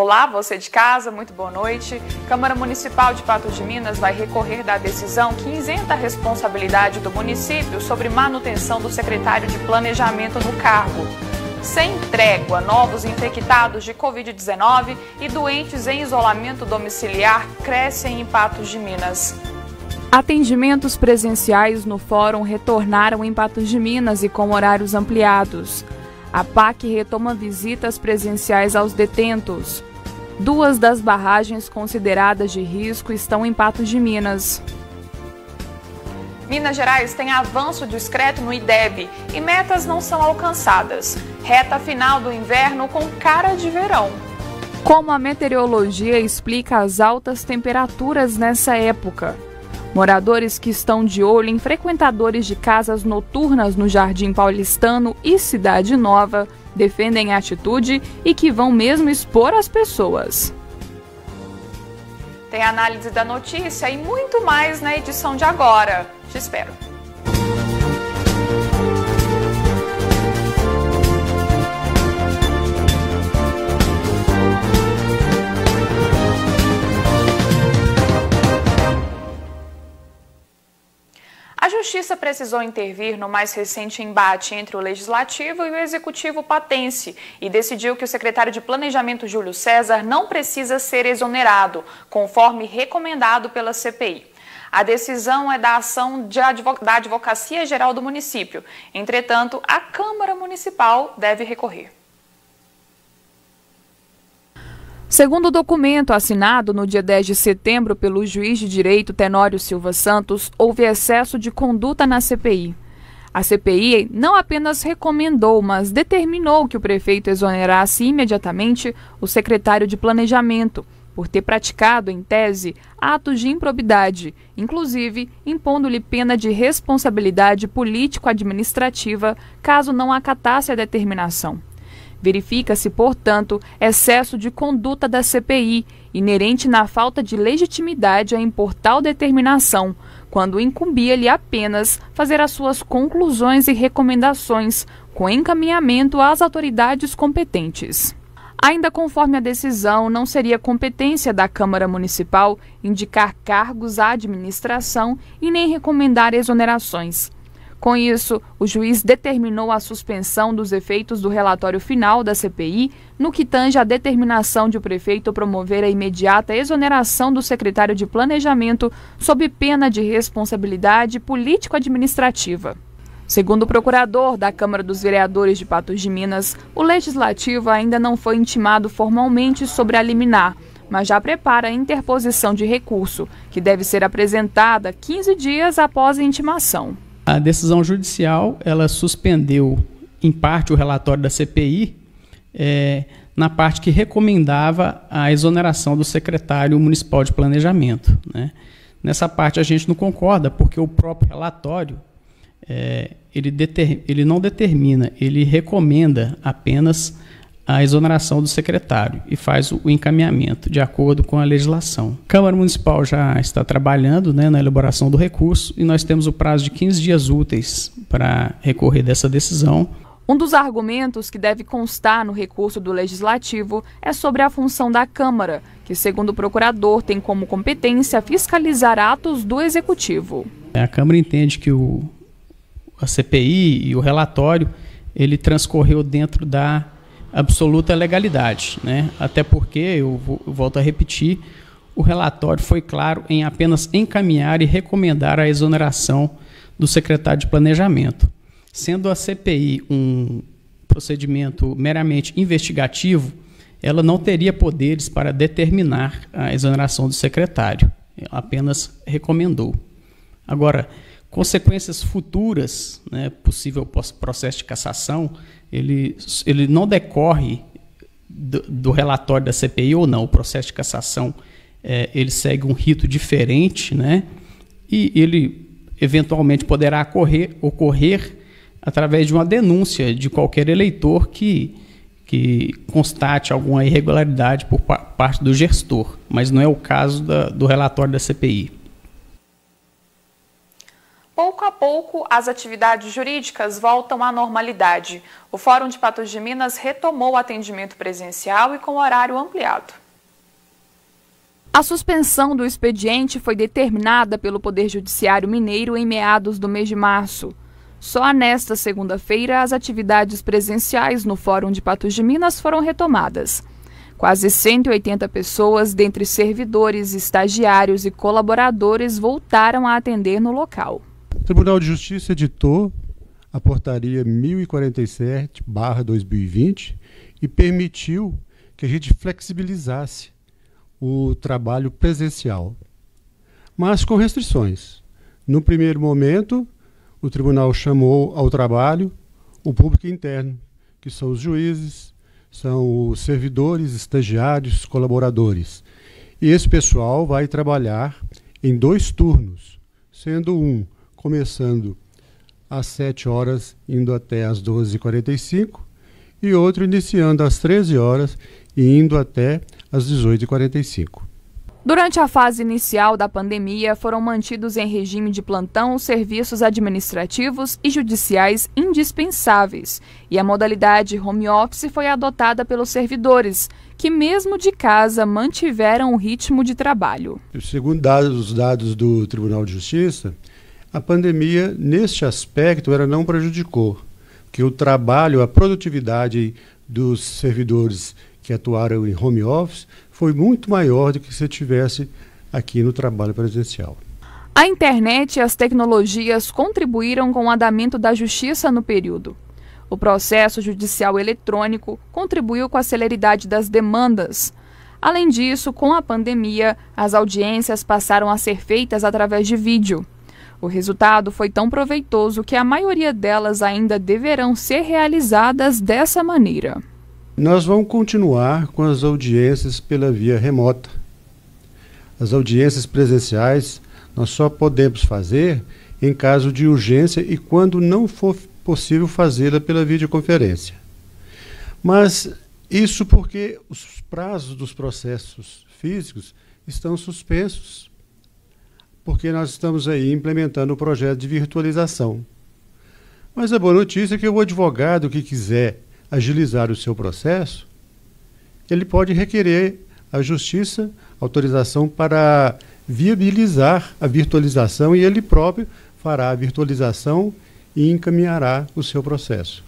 Olá, você de casa, muito boa noite. Câmara Municipal de Patos de Minas vai recorrer da decisão que isenta a responsabilidade do município sobre manutenção do secretário de Planejamento no cargo. Sem trégua, novos infectados de Covid-19 e doentes em isolamento domiciliar crescem em Patos de Minas. Atendimentos presenciais no fórum retornaram em Patos de Minas e com horários ampliados. A PAC retoma visitas presenciais aos detentos. Duas das barragens consideradas de risco estão em Patos de Minas. Minas Gerais tem avanço discreto no IDEB e metas não são alcançadas. Reta final do inverno com cara de verão. Como a meteorologia explica as altas temperaturas nessa época? Moradores que estão de olho em frequentadores de casas noturnas no Jardim Paulistano e Cidade Nova defendem a atitude e que vão mesmo expor as pessoas. Tem análise da notícia e muito mais na edição de agora. Te espero. A Justiça precisou intervir no mais recente embate entre o Legislativo e o Executivo patense e decidiu que o secretário de Planejamento Júlio César não precisa ser exonerado, conforme recomendado pela CPI. A decisão é da ação de da Advocacia Geral do município. Entretanto, a Câmara Municipal deve recorrer. Segundo o documento assinado no dia 10 de setembro pelo juiz de direito Tenório Silva Santos, houve excesso de conduta na CPI. A CPI não apenas recomendou, mas determinou que o prefeito exonerasse imediatamente o secretário de Planejamento, por ter praticado, em tese, atos de improbidade, inclusive impondo-lhe pena de responsabilidade político-administrativa caso não acatasse a determinação. Verifica-se, portanto, excesso de conduta da CPI, inerente na falta de legitimidade a importar determinação, quando incumbia-lhe apenas fazer as suas conclusões e recomendações, com encaminhamento às autoridades competentes. Ainda conforme a decisão, não seria competência da Câmara Municipal indicar cargos à administração e nem recomendar exonerações. Com isso, o juiz determinou a suspensão dos efeitos do relatório final da CPI, no que tange a determinação de o prefeito promover a imediata exoneração do secretário de Planejamento sob pena de responsabilidade político-administrativa. Segundo o procurador da Câmara dos Vereadores de Patos de Minas, o legislativo ainda não foi intimado formalmente sobre a liminar, mas já prepara a interposição de recurso, que deve ser apresentada 15 dias após a intimação. A decisão judicial ela suspendeu, em parte, o relatório da CPI, é, na parte que recomendava a exoneração do secretário municipal de planejamento. Né? Nessa parte a gente não concorda, porque o próprio relatório é, ele, deter, ele não determina, ele recomenda apenas a exoneração do secretário e faz o encaminhamento de acordo com a legislação. A Câmara Municipal já está trabalhando né, na elaboração do recurso e nós temos o prazo de 15 dias úteis para recorrer dessa decisão. Um dos argumentos que deve constar no recurso do Legislativo é sobre a função da Câmara, que, segundo o procurador, tem como competência fiscalizar atos do Executivo. A Câmara entende que o, a CPI e o relatório ele transcorreu dentro da absoluta legalidade, né? Até porque eu, volto a repetir, o relatório foi claro em apenas encaminhar e recomendar a exoneração do secretário de Planejamento. Sendo a CPI um procedimento meramente investigativo, ela não teria poderes para determinar a exoneração do secretário, apenas recomendou. Agora, consequências futuras, né, possível processo de cassação, ele, ele não decorre do, do, relatório da CPI ou não. O processo de cassação é, ele segue um rito diferente, né? E ele eventualmente poderá ocorrer, ocorrer através de uma denúncia de qualquer eleitor que, que constate alguma irregularidade por parte do gestor, mas não é o caso da, do relatório da CPI. Pouco a pouco, as atividades jurídicas voltam à normalidade. O Fórum de Patos de Minas retomou o atendimento presencial e com horário ampliado. A suspensão do expediente foi determinada pelo Poder Judiciário Mineiro em meados do mês de março. Só nesta segunda-feira, as atividades presenciais no Fórum de Patos de Minas foram retomadas. Quase 180 pessoas, dentre servidores, estagiários e colaboradores, voltaram a atender no local. Tribunal de Justiça editou a portaria 1047/2020 e permitiu que a gente flexibilizasse o trabalho presencial, mas com restrições. No primeiro momento, o tribunal chamou ao trabalho o público interno, que são os juízes, são os servidores, estagiários, colaboradores. E esse pessoal vai trabalhar em dois turnos, sendo um começando às 7 horas, indo até às 12h45, e outro iniciando às 13 horas e indo até às 18h45. Durante a fase inicial da pandemia, foram mantidos em regime de plantão os serviços administrativos e judiciais indispensáveis, e a modalidade home office foi adotada pelos servidores, que, mesmo de casa, mantiveram o ritmo de trabalho. Segundo os dados do Tribunal de Justiça, a pandemia, neste aspecto, ela não prejudicou, que o trabalho, a produtividade dos servidores que atuaram em home office foi muito maior do que se tivesse aqui no trabalho presencial. A internet e as tecnologias contribuíram com o andamento da justiça no período. O processo judicial eletrônico contribuiu com a celeridade das demandas. Além disso, com a pandemia, as audiências passaram a ser feitas através de vídeo. O resultado foi tão proveitoso que a maioria delas ainda deverão ser realizadas dessa maneira. Nós vamos continuar com as audiências pela via remota. As audiências presenciais nós só podemos fazer em caso de urgência e quando não for possível fazê-la pela videoconferência. Mas isso porque os prazos dos processos físicos estão suspensos, porque nós estamos aí implementando o projeto de virtualização. Mas a boa notícia é que o advogado que quiser agilizar o seu processo, ele pode requerer à justiça autorização para viabilizar a virtualização e ele próprio fará a virtualização e encaminhará o seu processo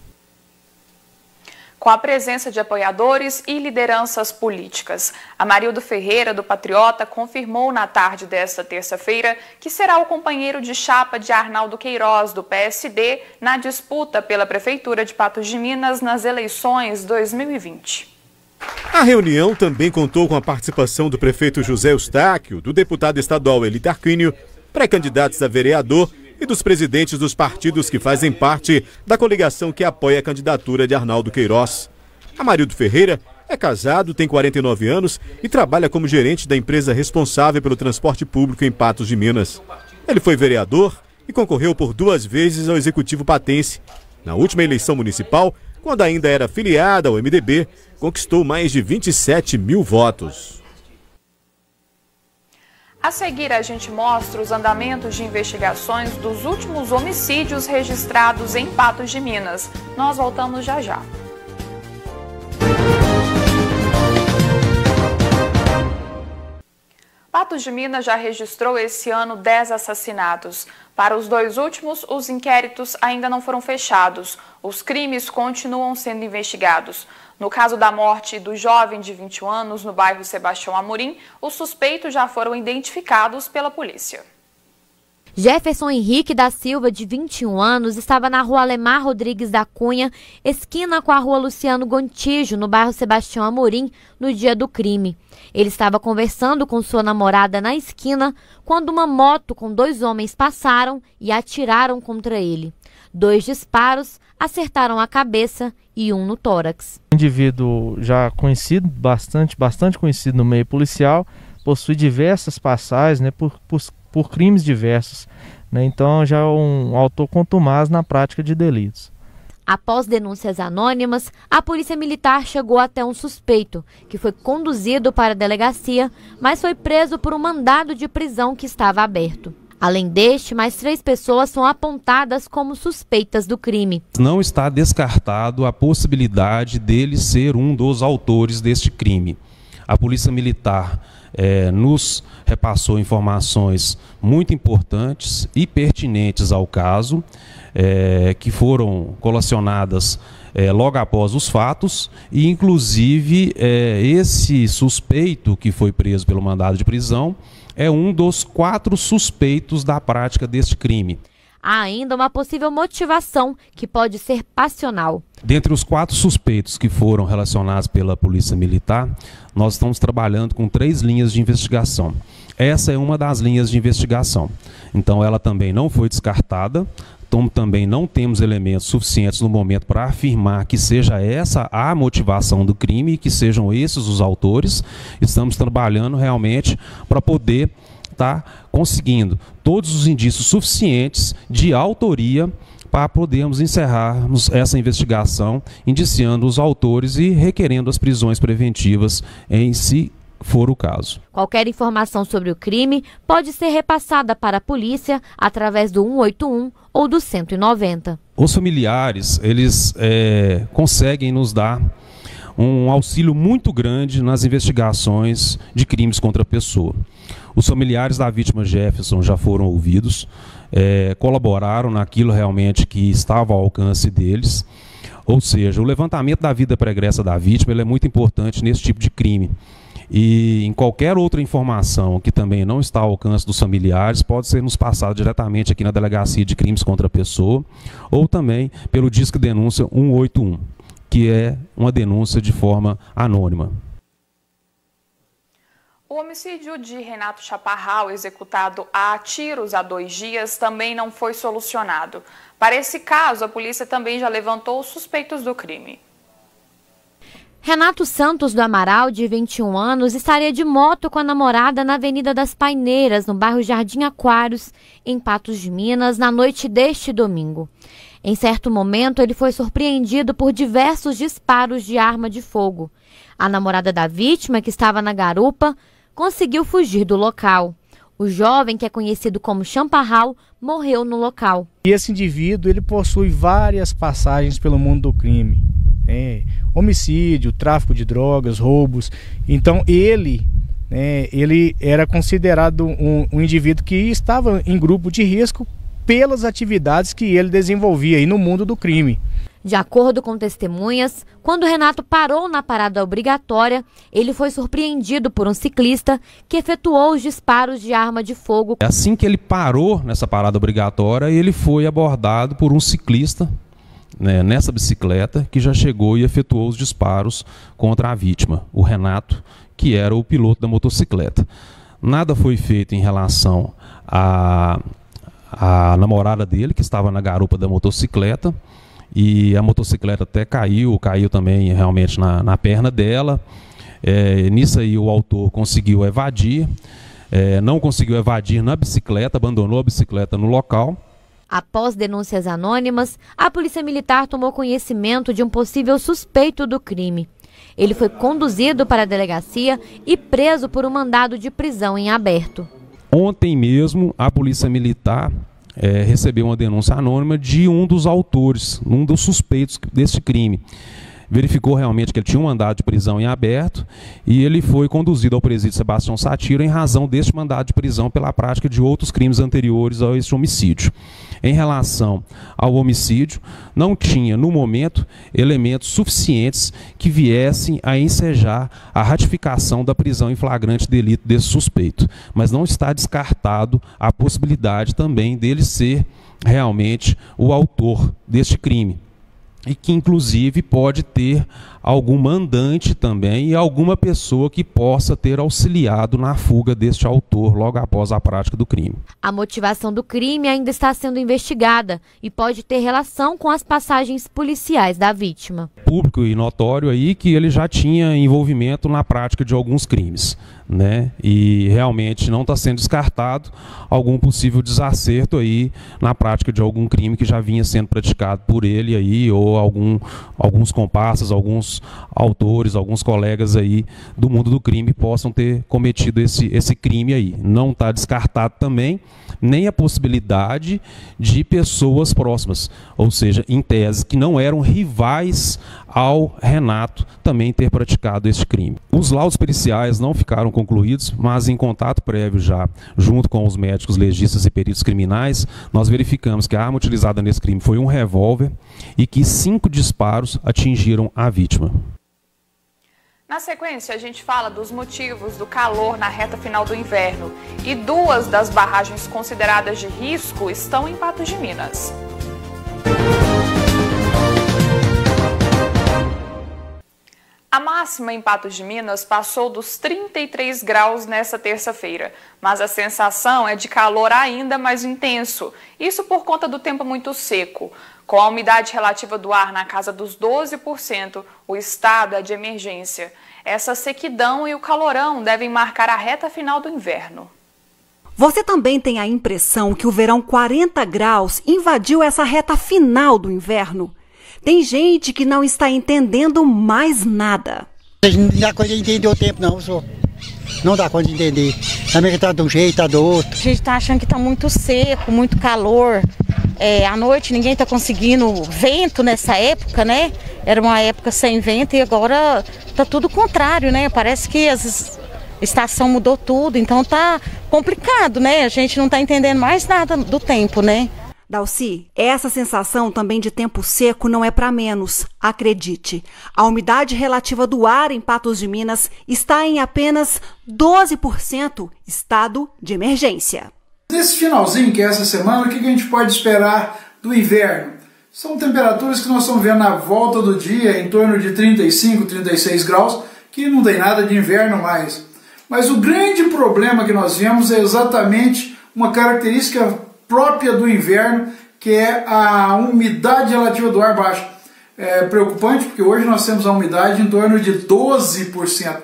com a presença de apoiadores e lideranças políticas. Amarildo Ferreira, do Patriota, confirmou na tarde desta terça-feira que será o companheiro de chapa de Arnaldo Queiroz, do PSD, na disputa pela Prefeitura de Patos de Minas nas eleições 2020. A reunião também contou com a participação do prefeito José Eustáquio, do deputado estadual Eli Tarquínio, pré-candidatos a vereador e dos presidentes dos partidos que fazem parte da coligação que apoia a candidatura de Arnaldo Queiroz. Amarildo Ferreira é casado, tem 49 anos e trabalha como gerente da empresa responsável pelo transporte público em Patos de Minas. Ele foi vereador e concorreu por duas vezes ao Executivo Patense. Na última eleição municipal, quando ainda era filiada ao MDB, conquistou mais de 27 mil votos. A seguir, a gente mostra os andamentos de investigações dos últimos homicídios registrados em Patos de Minas. Nós voltamos já já. Patos de Minas já registrou esse ano 10 assassinatos. Para os dois últimos, os inquéritos ainda não foram fechados. Os crimes continuam sendo investigados. No caso da morte do jovem de 21 anos no bairro Sebastião Amorim, os suspeitos já foram identificados pela polícia. Jefferson Henrique da Silva, de 21 anos, estava na rua Alemar Rodrigues da Cunha, esquina com a rua Luciano Gontijo, no bairro Sebastião Amorim, no dia do crime. Ele estava conversando com sua namorada na esquina quando uma moto com dois homens passaram e atiraram contra ele. Dois disparos acertaram a cabeça e um no tórax. indivíduo já conhecido, bastante, bastante conhecido no meio policial, possui diversas passagens né, por, por, por crimes diversos. Né, então já é um autor contumaz na prática de delitos. Após denúncias anônimas, a polícia militar chegou até um suspeito, que foi conduzido para a delegacia, mas foi preso por um mandado de prisão que estava aberto. Além deste, mais três pessoas são apontadas como suspeitas do crime. Não está descartado a possibilidade dele ser um dos autores deste crime. A Polícia Militar é, nos repassou informações muito importantes e pertinentes ao caso, é, que foram colacionadas é, logo após os fatos, e inclusive esse suspeito que foi preso pelo mandado de prisão é um dos quatro suspeitos da prática deste crime. Há ainda uma possível motivação que pode ser passional. Dentre os quatro suspeitos que foram relacionados pela Polícia Militar, nós estamos trabalhando com três linhas de investigação. Essa é uma das linhas de investigação. Então, ela também não foi descartada. Então, também não temos elementos suficientes no momento para afirmar que seja essa a motivação do crime que sejam esses os autores. Estamos trabalhando realmente para poder estar tá conseguindo todos os indícios suficientes de autoria para podermos encerrarmos essa investigação, indiciando os autores e requerendo as prisões preventivas em si for o caso. Qualquer informação sobre o crime pode ser repassada para a polícia através do 181 ou do 190. Os familiares, eles é, conseguem nos dar um auxílio muito grande nas investigações de crimes contra a pessoa. Os familiares da vítima Jefferson já foram ouvidos, é, colaboraram naquilo realmente que estava ao alcance deles. Ou seja, o levantamento da vida pregressa da vítima é muito importante nesse tipo de crime. E em qualquer outra informação que também não está ao alcance dos familiares, pode ser nos passado diretamente aqui na Delegacia de Crimes contra a Pessoa, ou também pelo Disque Denúncia 181, que é uma denúncia de forma anônima. O homicídio de Renato Chaparral, executado a tiros há dois dias, também não foi solucionado. Para esse caso, a polícia também já levantou os suspeitos do crime. Renato Santos do Amaral, de 21 anos, estaria de moto com a namorada na Avenida das Paineiras, no bairro Jardim Aquários, em Patos de Minas, na noite deste domingo. Em certo momento, ele foi surpreendido por diversos disparos de arma de fogo. A namorada da vítima, que estava na garupa, conseguiu fugir do local. O jovem, que é conhecido como Champarral, morreu no local. E esse indivíduo ele possui várias passagens pelo mundo do crime né, homicídio, tráfico de drogas, roubos. Então ele, né, ele era considerado um, um indivíduo que estava em grupo de risco pelas atividades que ele desenvolvia aí no mundo do crime. De acordo com testemunhas, quando Renato parou na parada obrigatória, ele foi surpreendido por um ciclista que efetuou os disparos de arma de fogo. Assim que ele parou nessa parada obrigatória, ele foi abordado por um ciclista né, nessa bicicleta que já chegou e efetuou os disparos contra a vítima, o Renato, que era o piloto da motocicleta. Nada foi feito em relação à, namorada dele, que estava na garupa da motocicleta, e a motocicleta até caiu, caiu também realmente na, na perna dela. É, nisso aí o autor conseguiu evadir, é, não conseguiu evadir na bicicleta, abandonou a bicicleta no local Após denúncias anônimas, a Polícia Militar tomou conhecimento de um possível suspeito do crime. Ele foi conduzido para a delegacia e preso por um mandado de prisão em aberto. Ontem mesmo, a Polícia Militar é, recebeu uma denúncia anônima de um dos autores, um dos suspeitos desse crime verificou realmente que ele tinha um mandado de prisão em aberto e ele foi conduzido ao presídio Sebastião Satiro em razão deste mandado de prisão pela prática de outros crimes anteriores a este homicídio. Em relação ao homicídio, não tinha, no momento, elementos suficientes que viessem a ensejar a ratificação da prisão em flagrante delito desse suspeito. Mas não está descartado a possibilidade também dele ser realmente o autor deste crime e que inclusive pode ter algum mandante também e alguma pessoa que possa ter auxiliado na fuga deste autor logo após a prática do crime. A motivação do crime ainda está sendo investigada e pode ter relação com as passagens policiais da vítima. Público e notório aí que ele já tinha envolvimento na prática de alguns crimes, né? E realmente não está sendo descartado algum possível desacerto aí na prática de algum crime que já vinha sendo praticado por ele aí ou algum, alguns comparsas, alguns autores, alguns colegas aí do mundo do crime possam ter cometido esse, esse crime aí. Não está descartado também nem a possibilidade de pessoas próximas, ou seja, em tese, que não eram rivais ao Renato também ter praticado este crime. Os laudos periciais não ficaram concluídos, mas em contato prévio já, junto com os médicos legistas e peritos criminais, nós verificamos que a arma utilizada nesse crime foi um revólver e que cinco disparos atingiram a vítima. Na sequência, a gente fala dos motivos do calor na reta final do inverno. E duas das barragens consideradas de risco estão em Patos de Minas. A máxima em Patos de Minas passou dos 33 graus nesta terça-feira, mas a sensação é de calor ainda mais intenso. Isso por conta do tempo muito seco. Com a umidade relativa do ar na casa dos 12%, o estado é de emergência. Essa sequidão e o calorão devem marcar a reta final do inverno. Você também tem a impressão que o verão 40 graus invadiu essa reta final do inverno? Tem gente que não está entendendo mais nada. Não dá conta de entender o tempo, não, senhor. Não dá conta de entender. Também está de um jeito, está do outro. A gente está achando que está muito seco, muito calor. É, à noite ninguém está conseguindo vento nessa época, né? Era uma época sem vento e agora está tudo contrário, né? Parece que as estação mudou tudo, então tá complicado, né? A gente não está entendendo mais nada do tempo, né? Dalci, essa sensação também de tempo seco não é para menos. Acredite, a umidade relativa do ar em Patos de Minas está em apenas 12%, estado de emergência. Nesse finalzinho, que é essa semana, o que a gente pode esperar do inverno? São temperaturas que nós estamos vendo na volta do dia, em torno de 35, 36 graus, que não tem nada de inverno mais. Mas o grande problema que nós vemos é exatamente uma característica própria do inverno, que é a umidade relativa do ar baixa. É preocupante porque hoje nós temos a umidade em torno de 12%.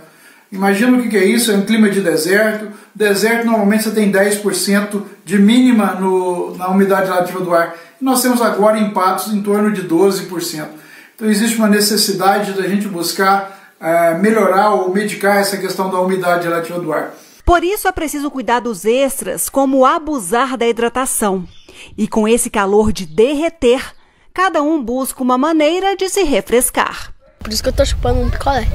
Imagina o que é isso, é um clima de deserto. Deserto normalmente você tem 10% de mínima no, na umidade relativa do ar. Nós temos agora em Patos em torno de 12%. Então existe uma necessidade da gente buscar é, melhorar ou medicar essa questão da umidade relativa do ar. Por isso é preciso cuidados extras, como abusar da hidratação. E com esse calor de derreter, cada um busca uma maneira de se refrescar. Por isso que eu tô chupando um picolé.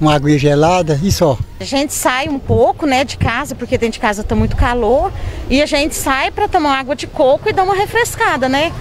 Uma água gelada e só. A gente sai um pouco, né, de casa, porque dentro de casa tá muito calor, e a gente sai para tomar água de coco e dar uma refrescada, né?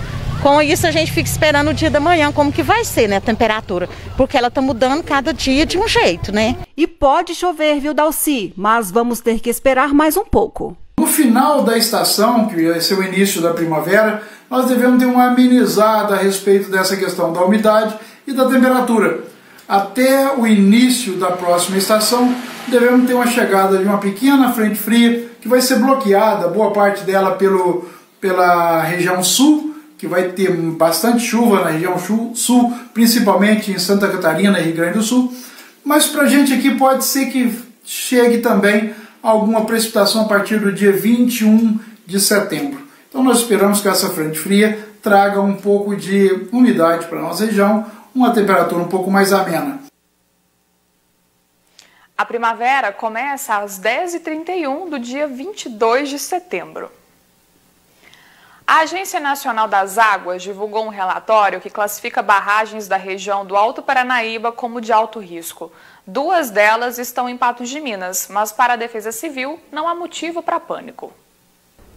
Com isso a gente fica esperando o dia da manhã como que vai ser, né, a temperatura, porque ela tá mudando cada dia de um jeito, né? E pode chover, viu, Dalci? Mas vamos ter que esperar mais um pouco. No final da estação, que vai ser o início da primavera, nós devemos ter uma amenizada a respeito dessa questão da umidade e da temperatura. Até o início da próxima estação, devemos ter uma chegada de uma pequena frente fria que vai ser bloqueada, boa parte dela pelo, pela região sul, que vai ter bastante chuva na região sul, principalmente em Santa Catarina e Rio Grande do Sul. Mas para a gente aqui pode ser que chegue também alguma precipitação a partir do dia 21 de setembro. Então nós esperamos que essa frente fria traga um pouco de umidade para a nossa região, uma temperatura um pouco mais amena. A primavera começa às 10h31 do dia 22 de setembro. A Agência Nacional das Águas divulgou um relatório que classifica barragens da região do Alto Paranaíba como de alto risco. Duas delas estão em Patos de Minas, mas para a Defesa Civil não há motivo para pânico.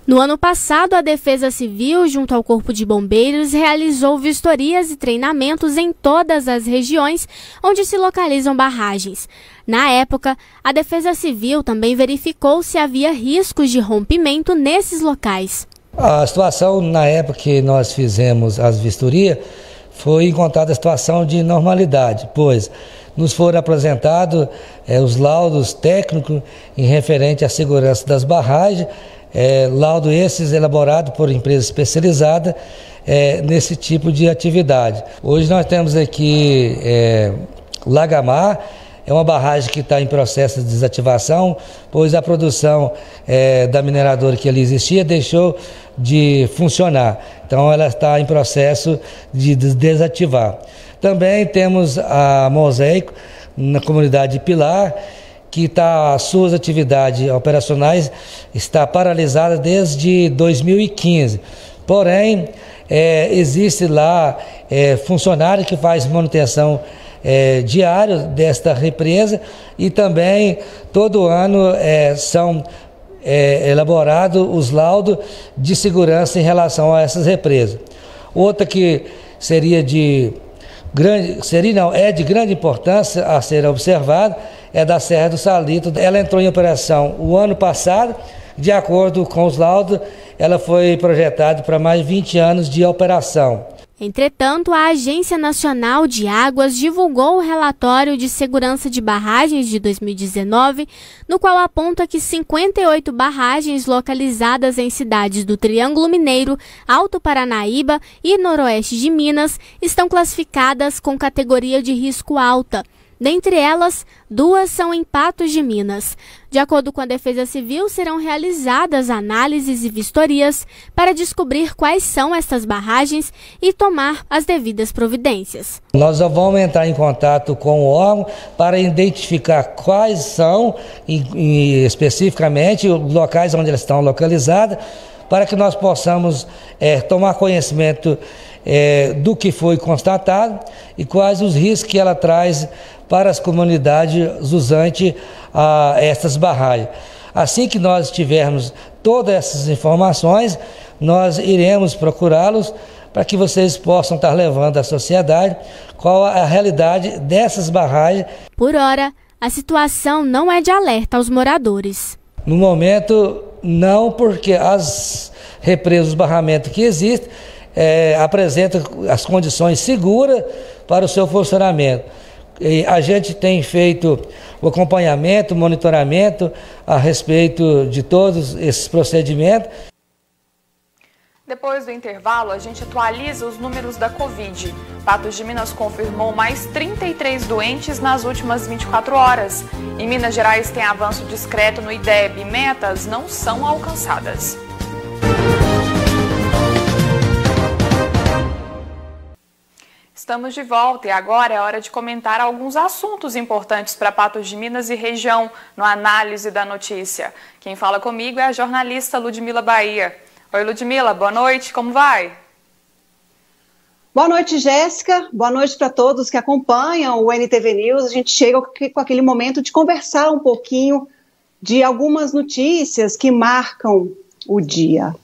No ano passado, a Defesa Civil, junto ao Corpo de Bombeiros, realizou vistorias e treinamentos em todas as regiões onde se localizam barragens. Na época, a Defesa Civil também verificou se havia riscos de rompimento nesses locais. A situação, na época que nós fizemos as vistorias, foi encontrada a situação de normalidade, pois nos foram apresentados é, os laudos técnicos em referente à segurança das barragens, é, laudo esses elaborados por empresa especializada é, nesse tipo de atividade. Hoje nós temos aqui é, Lagamar, é uma barragem que está em processo de desativação, pois a produção é, da mineradora que ali existia deixou de funcionar. Então ela está em processo de desativar. Também temos a Mosaico na comunidade Pilar, que está suas atividades operacionais está paralisada desde 2015. Porém, é, existe lá é, funcionário que faz manutenção é, diária desta represa e também todo ano é, são é, elaborados os laudos de segurança em relação a essas represas. Outra que seria de grande, seria não, é de grande importância a ser observada é da Serra do Salito. Ela entrou em operação o ano passado, de acordo com os laudos, ela foi projetada para mais 20 anos de operação. Entretanto, a Agência Nacional de Águas divulgou o relatório de segurança de barragens de 2019, no qual aponta que 58 barragens localizadas em cidades do Triângulo Mineiro, Alto Paranaíba e Noroeste de Minas estão classificadas com categoria de risco alta. Dentre elas, duas são em Patos de Minas. De acordo com a Defesa Civil, serão realizadas análises e vistorias para descobrir quais são essas barragens e tomar as devidas providências. Nós vamos entrar em contato com o órgão para identificar quais são, e, e especificamente, os locais onde elas estão localizadas, para que nós possamos é, tomar conhecimento é, do que foi constatado e quais os riscos que ela traz para as comunidades usantes a essas barragens. Assim que nós tivermos todas essas informações, nós iremos procurá-los para que vocês possam estar levando à sociedade qual a realidade dessas barragens. Por hora, a situação não é de alerta aos moradores. No momento, não, porque as represas, os barramentos que existem, é, apresentam as condições seguras para o seu funcionamento. E a gente tem feito o acompanhamento, o monitoramento a respeito de todos esses procedimentos. Depois do intervalo, a gente atualiza os números da Covid. Patos de Minas confirmou mais 33 doentes nas últimas 24 horas. Em Minas Gerais tem avanço discreto no IDEB. Metas não são alcançadas. Estamos de volta e agora é hora de comentar alguns assuntos importantes para Patos de Minas e região no Análise da Notícia. Quem fala comigo é a jornalista Ludmila Bahia. Oi, Ludmila, boa noite, como vai? Boa noite, Jéssica. Boa noite para todos que acompanham o NTV News. A gente chega com aquele momento de conversar um pouquinho de algumas notícias que marcam o dia.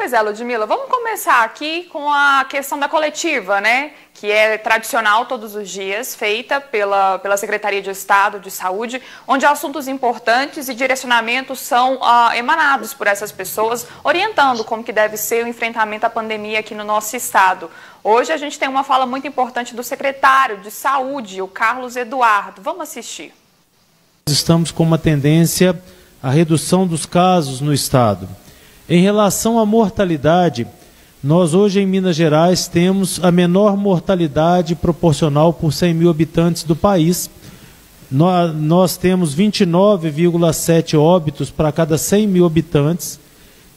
Pois é, Ludmila, vamos começar aqui com a questão da coletiva, né? Que é tradicional todos os dias, feita pela, pela Secretaria de Estado de Saúde, onde assuntos importantes e direcionamentos são ah, emanados por essas pessoas, orientando como que deve ser o enfrentamento à pandemia aqui no nosso estado. Hoje a gente tem uma fala muito importante do secretário de Saúde, o Carlos Eduardo. Vamos assistir. Estamos com uma tendência à redução dos casos no estado. Em relação à mortalidade, nós hoje em Minas Gerais temos a menor mortalidade proporcional por 100 mil habitantes do país. Nós, temos 29,7 óbitos para cada 100 mil habitantes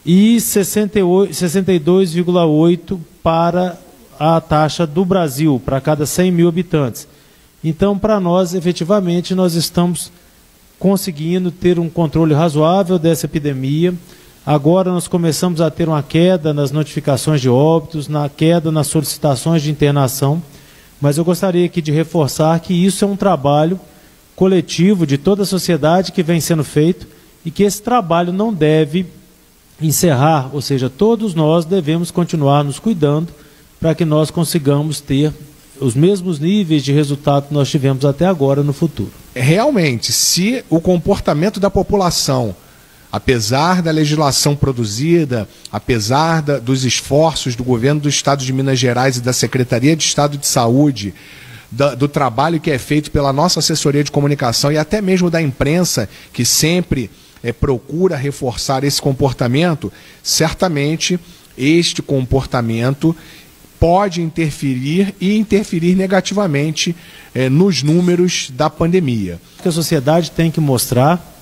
e 62,8 para a taxa do Brasil, para cada 100 mil habitantes. Então, para nós, efetivamente, nós estamos conseguindo ter um controle razoável dessa epidemia. Agora nós começamos a ter uma queda nas notificações de óbitos, na queda nas solicitações de internação, mas eu gostaria aqui de reforçar que isso é um trabalho coletivo de toda a sociedade que vem sendo feito e que esse trabalho não deve encerrar, ou seja, todos nós devemos continuar nos cuidando para que nós consigamos ter os mesmos níveis de resultado que nós tivemos até agora no futuro. Realmente, se o comportamento da população apesar da legislação produzida, apesar da, dos esforços do governo do Estado de Minas Gerais e da Secretaria de Estado de Saúde, do, do trabalho que é feito pela nossa assessoria de comunicação e até mesmo da imprensa, que sempre é, procura reforçar esse comportamento, certamente este comportamento pode interferir e interferir negativamente eh, nos números da pandemia. A sociedade tem que mostrar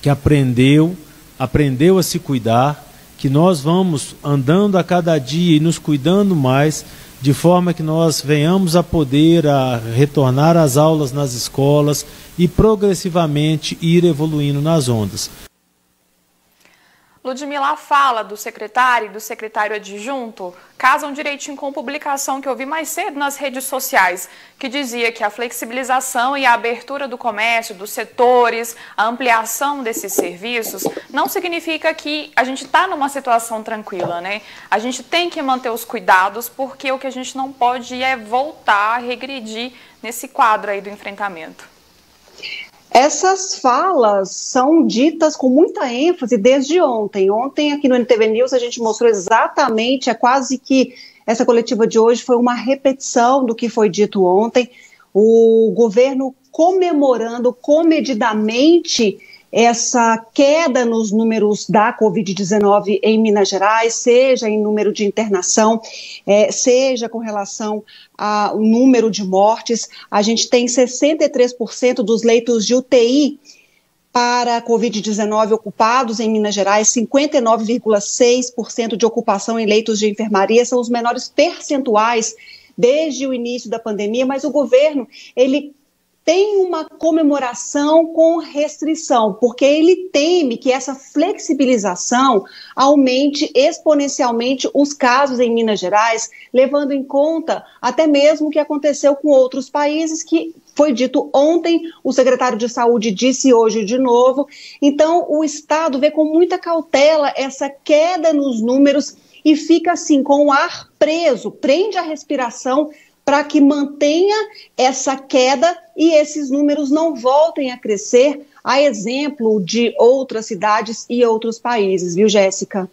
que aprendeu, aprendeu a se cuidar, que nós vamos andando a cada dia e nos cuidando mais, de forma que nós venhamos a poder a retornar às aulas nas escolas e progressivamente ir evoluindo nas ondas. Ludmila fala do secretário e do secretário adjunto casam direitinho com publicação que eu vi mais cedo nas redes sociais, que dizia que a flexibilização e a abertura do comércio, dos setores, a ampliação desses serviços, não significa que a gente está numa situação tranquila, né? A gente tem que manter os cuidados, porque o que a gente não pode é voltar a regredir nesse quadro aí do enfrentamento. Essas falas são ditas com muita ênfase desde ontem. Ontem, aqui no NTV News, a gente mostrou exatamente, é quase que essa coletiva de hoje foi uma repetição do que foi dito ontem. O governo comemorando comedidamente essa queda nos números da Covid-19 em Minas Gerais, seja em número de internação, é, seja com relação ao número de mortes. A gente tem 63% dos leitos de UTI para a Covid-19 ocupados em Minas Gerais, 59,6% de ocupação em leitos de enfermaria, são os menores percentuais desde o início da pandemia, mas o governo, ele tem uma comemoração com restrição, porque ele teme que essa flexibilização aumente exponencialmente os casos em Minas Gerais, levando em conta até mesmo o que aconteceu com outros países que foi dito ontem, o secretário de Saúde disse hoje de novo. Então, o Estado vê com muita cautela essa queda nos números e fica assim com o ar preso, prende a respiração para que mantenha essa queda e esses números não voltem a crescer, a exemplo de outras cidades e outros países, viu, Jéssica?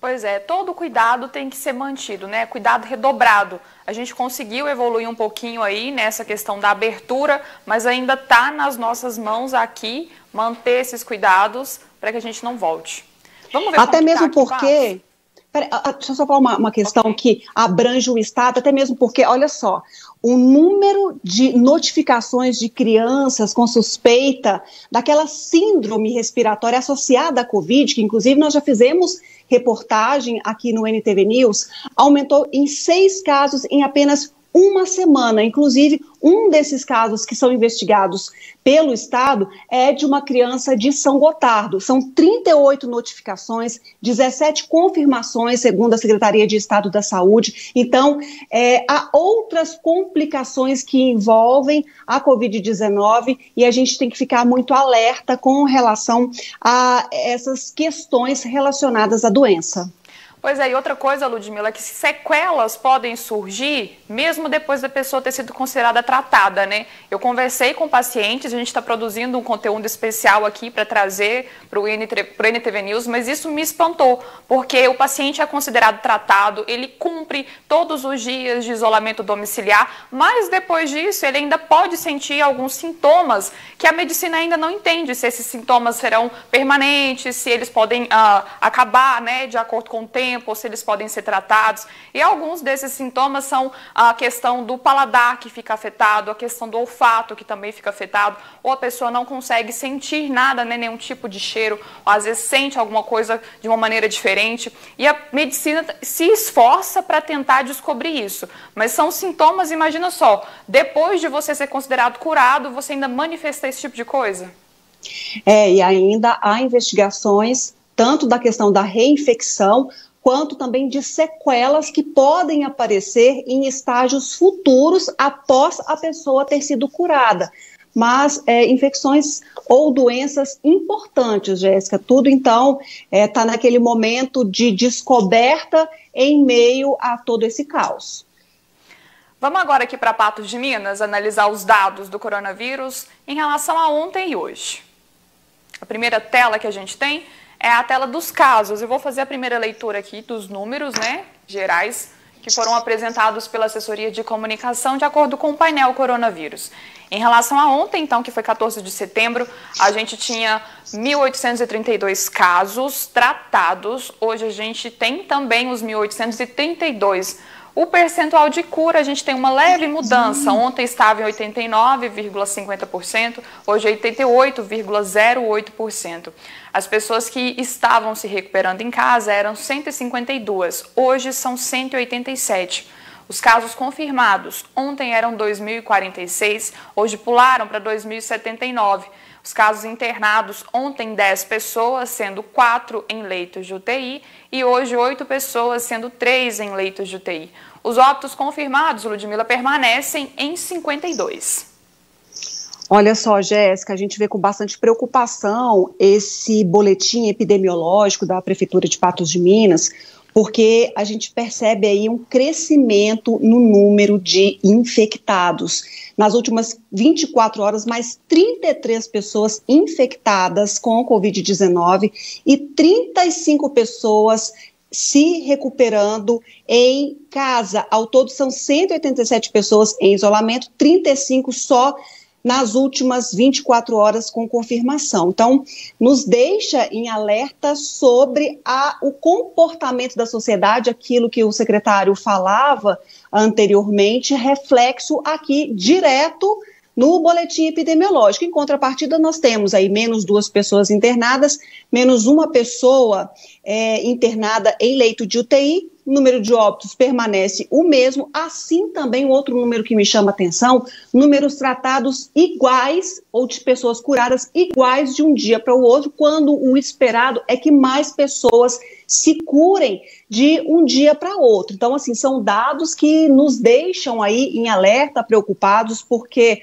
Pois é, todo cuidado tem que ser mantido, né? Cuidado redobrado. A gente conseguiu evoluir um pouquinho aí nessa questão da abertura, mas ainda está nas nossas mãos aqui manter esses cuidados para que a gente não volte. Vamos ver Até mesmo tá porque Pera, deixa eu só falar uma, uma questão okay. que abrange o Estado, até mesmo porque, olha só, o número de notificações de crianças com suspeita daquela síndrome respiratória associada à Covid, que inclusive nós já fizemos reportagem aqui no NTV News, aumentou em seis casos em apenas uma semana. Inclusive, um desses casos que são investigados pelo Estado é de uma criança de São Gotardo. São 38 notificações, 17 confirmações, segundo a Secretaria de Estado da Saúde. Então, é, há outras complicações que envolvem a Covid-19 e a gente tem que ficar muito alerta com relação a essas questões relacionadas à doença. Pois é, e outra coisa, Ludmila, é que sequelas podem surgir mesmo depois da pessoa ter sido considerada tratada, né? Eu conversei com pacientes, a gente está produzindo um conteúdo especial aqui para trazer para o NTV News, mas isso me espantou, porque o paciente é considerado tratado, ele cumpre todos os dias de isolamento domiciliar, mas depois disso ele ainda pode sentir alguns sintomas que a medicina ainda não entende se esses sintomas serão permanentes, se eles podem uh, acabar, né, de acordo com o tempo tempo, ou se eles podem ser tratados. E alguns desses sintomas são a questão do paladar que fica afetado, a questão do olfato que também fica afetado, ou a pessoa não consegue sentir nada, né, nenhum tipo de cheiro, ou às vezes sente alguma coisa de uma maneira diferente. E a medicina se esforça para tentar descobrir isso. Mas são sintomas, imagina só, depois de você ser considerado curado, você ainda manifesta esse tipo de coisa? É, e ainda há investigações tanto da questão da reinfecção, quanto também de sequelas que podem aparecer em estágios futuros após a pessoa ter sido curada. Mas é, infecções ou doenças importantes, Jéssica, tudo então está é, tá naquele momento de descoberta em meio a todo esse caos. Vamos agora aqui para Patos de Minas analisar os dados do coronavírus em relação a ontem e hoje. A primeira tela que a gente tem é a tela dos casos. Eu vou fazer a primeira leitura aqui dos números né, gerais que foram apresentados pela assessoria de comunicação de acordo com o painel coronavírus. Em relação a ontem, então, que foi 14 de setembro, a gente tinha 1.832 casos tratados. Hoje a gente tem também os 1.832 O percentual de cura, a gente tem uma leve mudança. Ontem estava em 89,50%, hoje 88,08%. As pessoas que estavam se recuperando em casa eram 152, hoje são 187. Os casos confirmados ontem eram 2.046, hoje pularam para 2.079. Os casos internados ontem 10 pessoas, sendo 4 em leitos de UTI, e hoje 8 pessoas, sendo 3 em leitos de UTI. Os óbitos confirmados, Ludmila, permanecem em 52. Olha só, Jéssica, a gente vê com bastante preocupação esse boletim epidemiológico da Prefeitura de Patos de Minas, porque a gente percebe aí um crescimento no número de infectados. Nas últimas 24 horas, mais 33 pessoas infectadas com Covid-19 e 35 pessoas se recuperando em casa. Ao todo, são 187 pessoas em isolamento, 35 só nas últimas 24 horas com confirmação. Então, nos deixa em alerta sobre a, o comportamento da sociedade, aquilo que o secretário falava anteriormente, reflexo aqui direto no boletim epidemiológico. Em contrapartida, nós temos aí menos duas pessoas internadas, menos uma pessoa é, internada em leito de UTI, o número de óbitos permanece o mesmo, assim também outro número que me chama atenção, números tratados iguais ou de pessoas curadas iguais de um dia para o outro, quando o esperado é que mais pessoas se curem de um dia para outro. Então, assim, são dados que nos deixam aí em alerta, preocupados, porque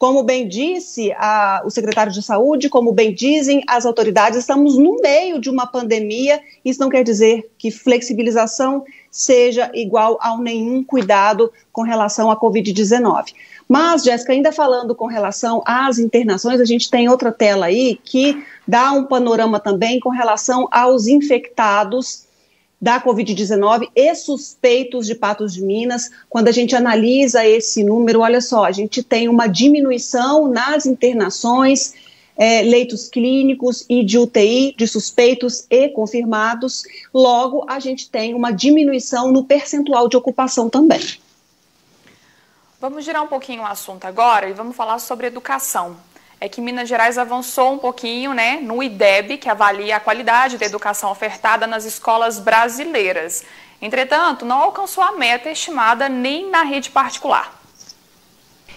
como bem disse a, o secretário de Saúde, como bem dizem as autoridades, estamos no meio de uma pandemia. Isso não quer dizer que flexibilização seja igual a nenhum cuidado com relação à Covid-19. Mas, Jéssica, ainda falando com relação às internações, a gente tem outra tela aí que dá um panorama também com relação aos infectados da Covid-19 e suspeitos de patos de Minas. Quando a gente analisa esse número, olha só, a gente tem uma diminuição nas internações, é, leitos clínicos e de UTI de suspeitos e confirmados. Logo, a gente tem uma diminuição no percentual de ocupação também. Vamos girar um pouquinho o assunto agora e vamos falar sobre educação é que Minas Gerais avançou um pouquinho né, no IDEB, que avalia a qualidade da educação ofertada nas escolas brasileiras. Entretanto, não alcançou a meta estimada nem na rede particular.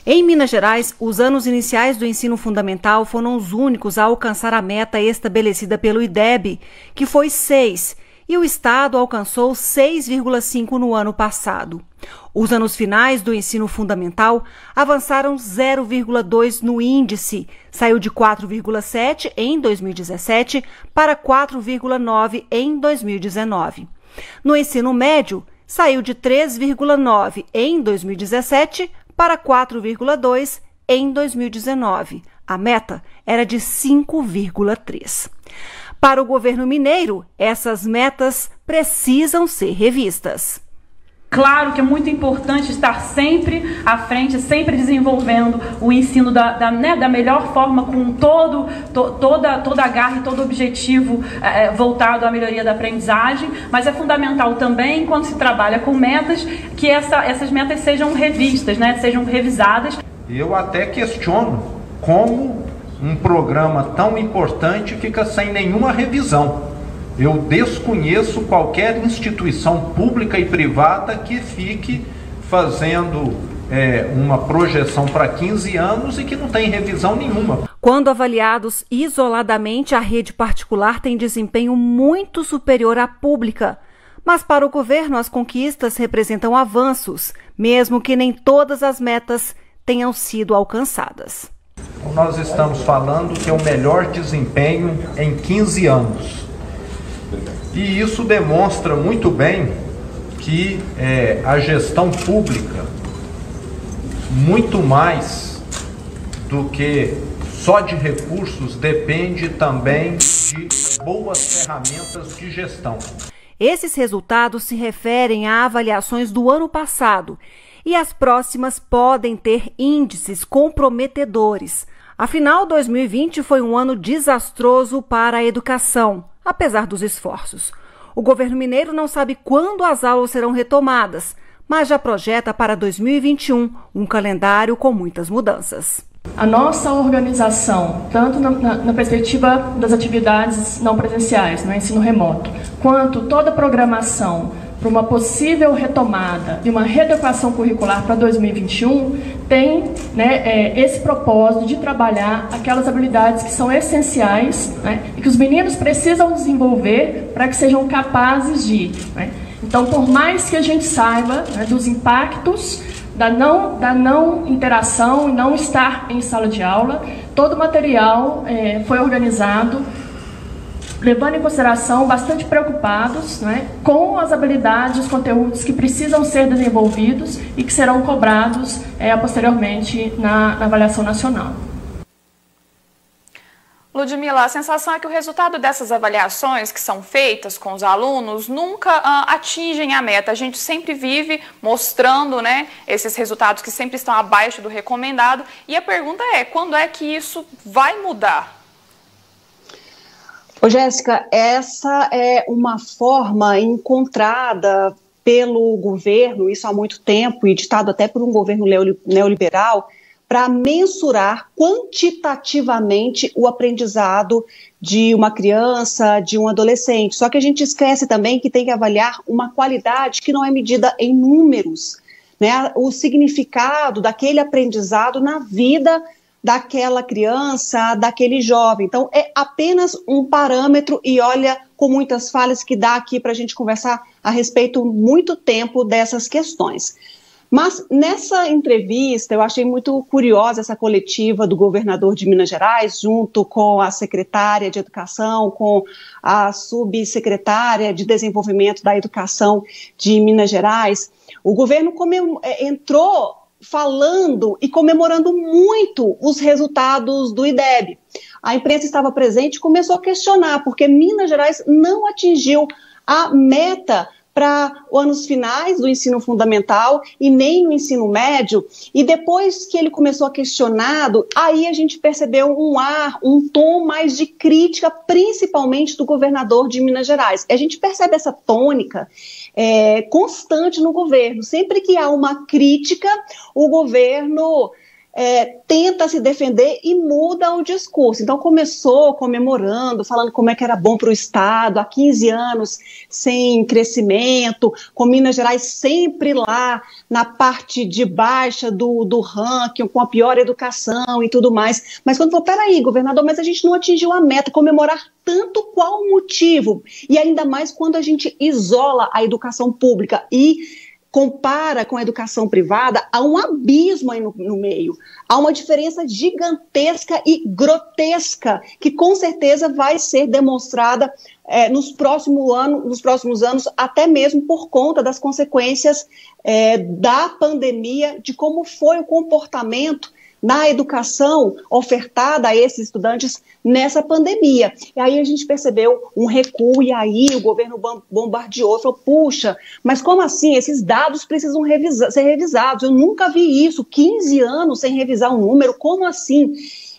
Em Minas Gerais, os anos iniciais do ensino fundamental foram os únicos a alcançar a meta estabelecida pelo IDEB, que foi 6, e o Estado alcançou 6,5 no ano passado. Os anos finais do ensino fundamental avançaram 0,2 no índice, saiu de 4,7 em 2017 para 4,9 em 2019. No ensino médio, saiu de 3,9 em 2017 para 4,2 em 2019. A meta era de 5,3. Para o governo mineiro, essas metas precisam ser revistas. Claro que é muito importante estar sempre à frente, sempre desenvolvendo o ensino da, da, né, da melhor forma, com todo, to, toda, toda a garra e todo objetivo é, voltado à melhoria da aprendizagem, mas é fundamental também, quando se trabalha com metas, que essa, essas metas sejam revistas, né, sejam revisadas. Eu até questiono como um programa tão importante fica sem nenhuma revisão. Eu desconheço qualquer instituição pública e privada que fique fazendo é, uma projeção para 15 anos e que não tem revisão nenhuma. Quando avaliados isoladamente, a rede particular tem desempenho muito superior à pública. Mas para o governo, as conquistas representam avanços, mesmo que nem todas as metas tenham sido alcançadas. Nós estamos falando que é o melhor desempenho em 15 anos. E isso demonstra muito bem que é, a gestão pública, muito mais do que só de recursos, depende também de boas ferramentas de gestão. Esses resultados se referem a avaliações do ano passado e as próximas podem ter índices comprometedores. Afinal, 2020 foi um ano desastroso para a educação, apesar dos esforços. O governo mineiro não sabe quando as aulas serão retomadas, mas já projeta para 2021 um calendário com muitas mudanças. A nossa organização, tanto na, na, na, perspectiva das atividades não presenciais, no ensino remoto, quanto toda a programação para uma possível retomada e uma readequação curricular para 2021, tem né, é, esse propósito de trabalhar aquelas habilidades que são essenciais né, e que os meninos precisam desenvolver para que sejam capazes de. Né. Então, por mais que a gente saiba né, dos impactos da não, da não interação e não estar em sala de aula. Todo o material é, foi organizado levando em consideração, bastante preocupados né, com as habilidades, os conteúdos que precisam ser desenvolvidos e que serão cobrados é, posteriormente na, na avaliação nacional. Ludmila, a sensação é que o resultado dessas avaliações que são feitas com os alunos nunca uh, atingem a meta. A gente sempre vive mostrando né, esses resultados que sempre estão abaixo do recomendado. E a pergunta é, quando é que isso vai mudar? Ô, Jéssica, essa é uma forma encontrada pelo governo, isso há muito tempo, e ditado até por um governo neoliberal, para mensurar quantitativamente o aprendizado de uma criança, de um adolescente. Só que a gente esquece também que tem que avaliar uma qualidade que não é medida em números, né? O significado daquele aprendizado na vida daquela criança, daquele jovem. Então, é apenas um parâmetro e olha com muitas falhas que dá aqui para a gente conversar a respeito muito tempo dessas questões. Mas nessa entrevista, eu achei muito curiosa essa coletiva do governador de Minas Gerais, junto com a secretária de Educação, com a subsecretária de Desenvolvimento da Educação de Minas Gerais. O governo é, entrou falando e comemorando muito os resultados do IDEB. A imprensa estava presente e começou a questionar, porque Minas Gerais não atingiu a meta para anos finais do ensino fundamental e nem no ensino médio. E depois que ele começou a questionado, aí a gente percebeu um ar, um tom mais de crítica, principalmente do governador de Minas Gerais. A gente percebe essa tônica é, constante no governo. Sempre que há uma crítica, o governo é, tenta se defender e muda o discurso. Então começou comemorando, falando como é que era bom para o Estado, há 15 anos sem crescimento, com Minas Gerais sempre lá na parte de baixa do, do ranking, com a pior educação e tudo mais. Mas quando falou, peraí, governador, mas a gente não atingiu a meta, comemorar tanto qual motivo? E ainda mais quando a gente isola a educação pública e compara com a educação privada, há um abismo aí no, no, meio. Há uma diferença gigantesca e grotesca que com certeza vai ser demonstrada é, nos, próximo ano, nos próximos anos, até mesmo por conta das consequências é, da pandemia, de como foi o comportamento na educação ofertada a esses estudantes nessa pandemia. E aí a gente percebeu um recuo, e aí o governo bombardeou, falou, puxa, mas como assim? Esses dados precisam revisa ser revisados. Eu nunca vi isso, 15 anos sem revisar um número, como assim?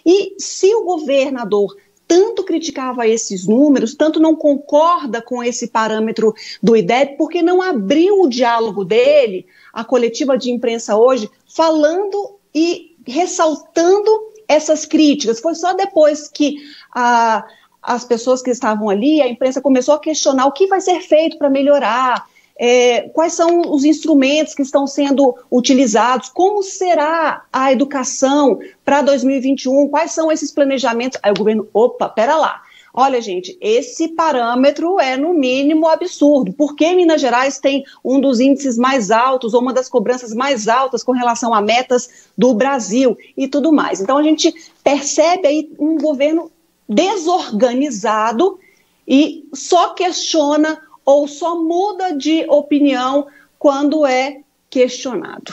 E se o governador tanto criticava esses números, tanto não concorda com esse parâmetro do IDEB, porque não abriu o diálogo dele, a coletiva de imprensa hoje, falando e ressaltando essas críticas. Foi só depois que a, as pessoas que estavam ali, a imprensa começou a questionar o que vai ser feito para melhorar, é, quais são os instrumentos que estão sendo utilizados, como será a educação para 2021, quais são esses planejamentos. Aí o governo, opa, pera lá, Olha, gente, esse parâmetro é no mínimo absurdo. Por que Minas Gerais tem um dos índices mais altos ou uma das cobranças mais altas com relação a metas do Brasil e tudo mais? Então a gente percebe aí um governo desorganizado e só questiona ou só muda de opinião quando é questionado.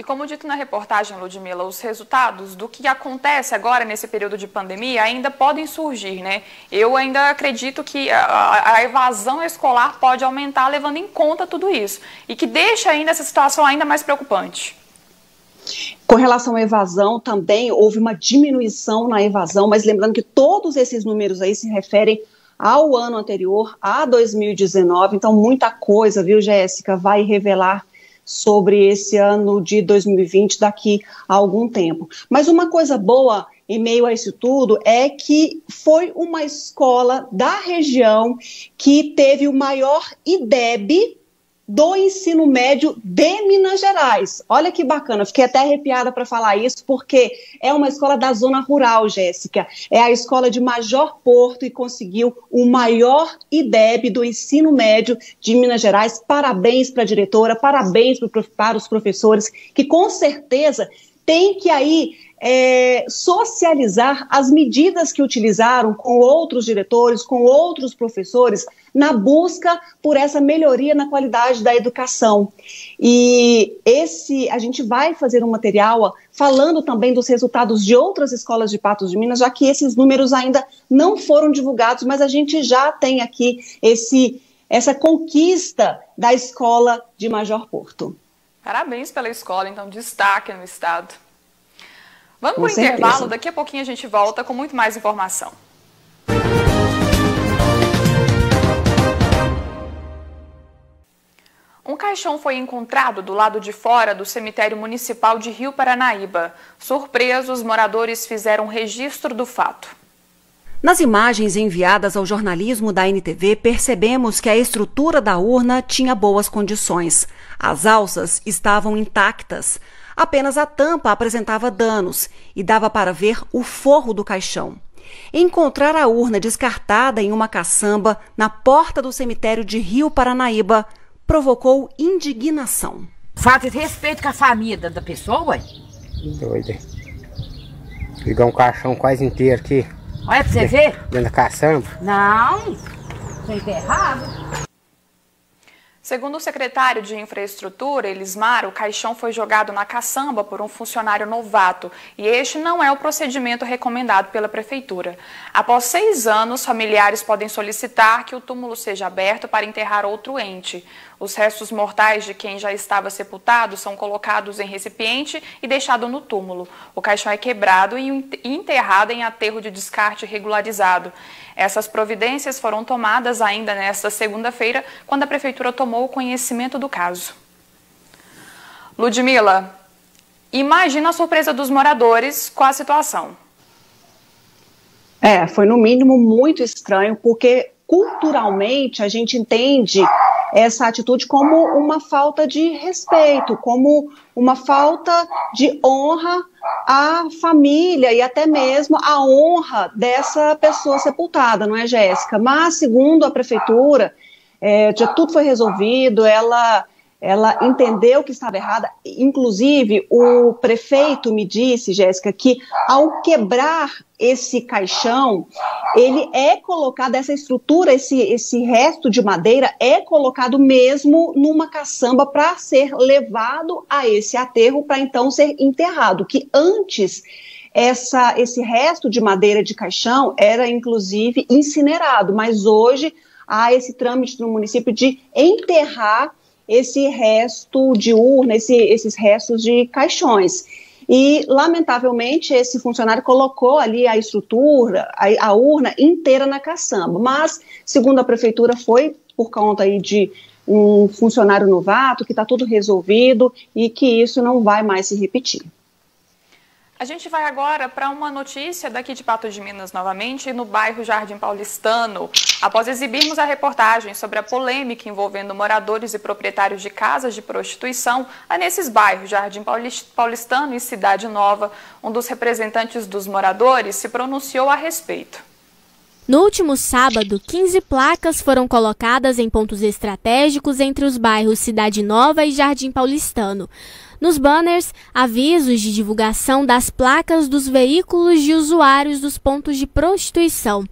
E como dito na reportagem, Ludmila, os resultados do que acontece agora nesse período de pandemia ainda podem surgir, né? Eu ainda acredito que a, a evasão escolar pode aumentar levando em conta tudo isso e que deixa ainda essa situação ainda mais preocupante. Com relação à evasão, também houve uma diminuição na evasão, mas lembrando que todos esses números aí se referem ao ano anterior, a 2019. Então, muita coisa, viu, Jéssica, vai revelar sobre esse ano de 2020 daqui a algum tempo. Mas uma coisa boa em meio a isso tudo é que foi uma escola da região que teve o maior IDEB do ensino médio de Minas Gerais. Olha que bacana, fiquei até arrepiada para falar isso, porque é uma escola da zona rural, Jéssica. É a escola de Major Porto e conseguiu o maior IDEB do ensino médio de Minas Gerais. Parabéns para a diretora, parabéns para os professores, que com certeza tem que aí é, socializar as medidas que utilizaram com outros diretores, com outros professores, na busca por essa melhoria na qualidade da educação. E esse, a gente vai fazer um material falando também dos resultados de outras escolas de Patos de Minas, já que esses números ainda não foram divulgados, mas a gente já tem aqui esse essa conquista da escola de Major Porto. Parabéns pela escola, então destaque no estado. Vamos para o intervalo, daqui a pouquinho a gente volta com muito mais informação. Um caixão foi encontrado do lado de fora do cemitério municipal de Rio Paranaíba. Surpresos, moradores fizeram registro do fato. Nas imagens enviadas ao jornalismo da NTV, percebemos que a estrutura da urna tinha boas condições. As alças estavam intactas. Apenas a tampa apresentava danos e dava para ver o forro do caixão. Encontrar a urna descartada em uma caçamba na porta do cemitério de Rio Paranaíba provocou indignação. Falta de respeito com a família da pessoa, ué. Doida. Ligar um caixão quase inteiro aqui. Olha pra você ver. Dentro da caçamba. Não, é errado. Segundo o secretário de Infraestrutura, Elismar, o caixão foi jogado na caçamba por um funcionário novato e este não é o procedimento recomendado pela Prefeitura. Após seis anos, familiares podem solicitar que o túmulo seja aberto para enterrar outro ente. Os restos mortais de quem já estava sepultado são colocados em recipiente e deixado no túmulo. O caixão é quebrado e enterrado em aterro de descarte regularizado. Essas providências foram tomadas ainda nesta segunda-feira, quando a Prefeitura tomou conhecimento do caso. Ludmila, imagina a surpresa dos moradores com a situação. É, foi no mínimo muito estranho, porque culturalmente a gente entende essa atitude como uma falta de respeito, como uma falta de honra à família e até mesmo a honra dessa pessoa sepultada, não é, Jéssica? Mas, segundo a prefeitura, é, já tudo foi resolvido, ela ela entendeu que estava errada. Inclusive, o prefeito me disse, Jéssica, que ao quebrar esse caixão, ele é colocado, essa estrutura, esse, esse resto de madeira é colocado mesmo numa caçamba para ser levado a esse aterro para então ser enterrado, que antes essa, esse resto de madeira de caixão era inclusive incinerado, mas hoje há esse trâmite no município de enterrar esse resto de urna, esse, esses restos de caixões. E, lamentavelmente, esse funcionário colocou ali a estrutura, a, a, urna inteira na caçamba. Mas, segundo a prefeitura, foi por conta aí de um funcionário novato, que está tudo resolvido e que isso não vai mais se repetir. A gente vai agora para uma notícia daqui de Pato de Minas novamente, no bairro Jardim Paulistano. Após exibirmos a reportagem sobre a polêmica envolvendo moradores e proprietários de casas de prostituição, é nesses bairros Jardim Paulistano e Cidade Nova, um dos representantes dos moradores se pronunciou a respeito. No último sábado, 15 placas foram colocadas em pontos estratégicos entre os bairros Cidade Nova e Jardim Paulistano. Nos banners, avisos de divulgação das placas dos veículos de usuários dos pontos de prostituição.